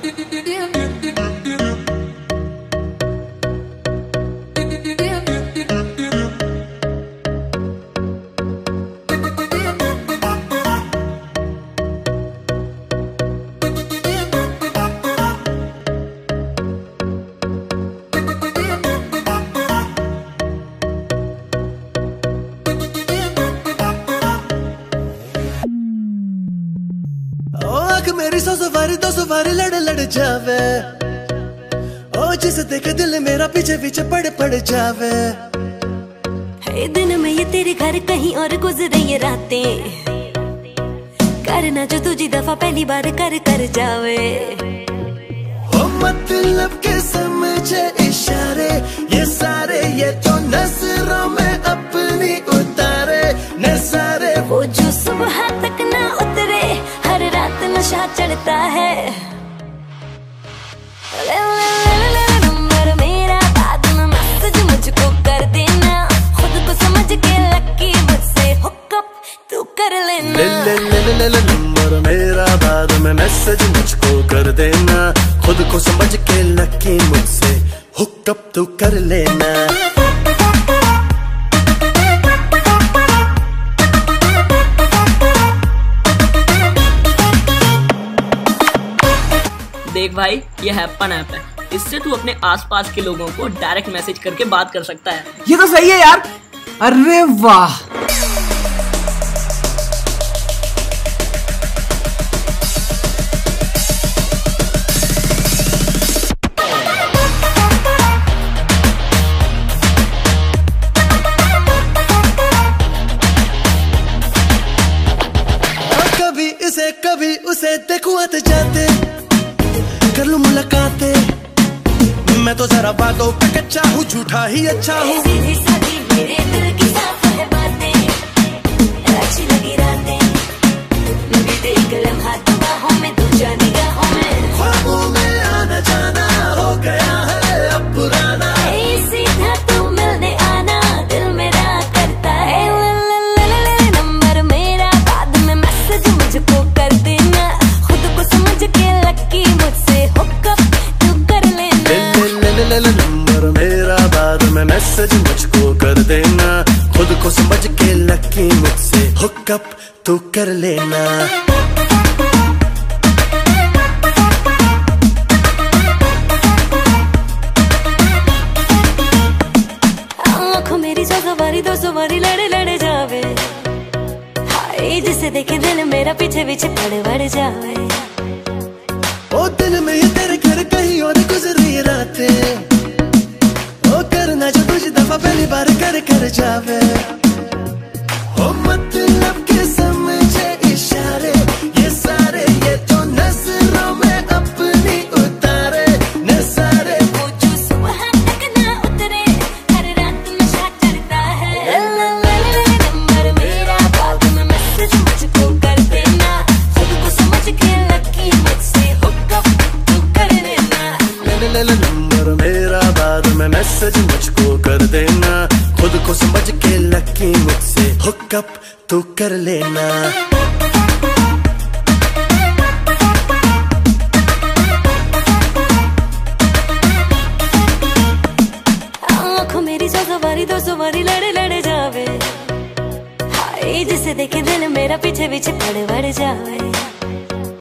Yeah. आँख मेरी सौ सवारी दो सवारी लड़ लड़ जावे। ओ जिस देखे दिल मेरा पीछे पीछे पड़ पड़ जावे। है दिन में ये तेरे घर कहीं और गुजरे ये रातें। करना जो तुझी दफ़ा पहली बार कर कर जावे। ओ मतलब के समझे इशारे ये सारे ये तो नज़रों में अपनी उतारे। नजारे वो जो सुबह तक ना नशा चढ़ता है। ले ले ले ले नंबर मेरा मैसेज मुझको कर देना। खुद को समझ के लकी मुझसे हुकअप तू कर लेना। ले ले ले ले ले, नंबर मेरा बाद में मैसेज मुझको कर देना। खुद को समझ के लकी मुझसे हुकअप तू कर लेना। देख भाई ये हैप्पन ऐप है। इससे तू अपने आसपास के लोगों को डायरेक्ट मैसेज करके बात कर सकता है। ये तो सही है यार। अरे वाह। कभी इसे कभी उसे देखूँ आते जाते। कर लूँ मुलाकातें। मैं तो जरा बातों पे कच्चा हूँ, झूठा ही अच्छा हूँ। लगी रातें। में मैसेज मुझको कर देना। खुद को समझ के लकी मुझसे हुकअप तू कर लेना। मेरी सवारी दो सवारी लड़े लड़े जावे। हाय जिसे देखे दिल मेरा पीछे पीछे पड़ बढ़ जावे। ओ दिन में ये तेरे घर कहीं और गुजरी रातें। करना जो तुझ दफ़ा पहली बार कर कर जावे। ओ मतलब के समझे इशारे ये सारे ये तो नज़रों में अपनी उतारे। नजारे वो जो सुबह तक ना उतरे हर रात नशा चढ़ता है। ले, ले, ले, ले, ले, नंबर मेरा बाद में मैसेज मुझको कर देना। खुद को समझ के लकी मुझसे हुकअप तू कर लेना ले ले ले नंबर मेरा बाद में मैसेज मुझको को समझ के लकी मुझसे हुकअप तू कर लेना। आँखों मेरी सौ सवारी, दो सवारी लड़े लड़े जावे। हाय, जिसे देखे दिल मेरा पीछे पीछे पड़ बढ़ जावे।